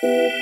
We'll.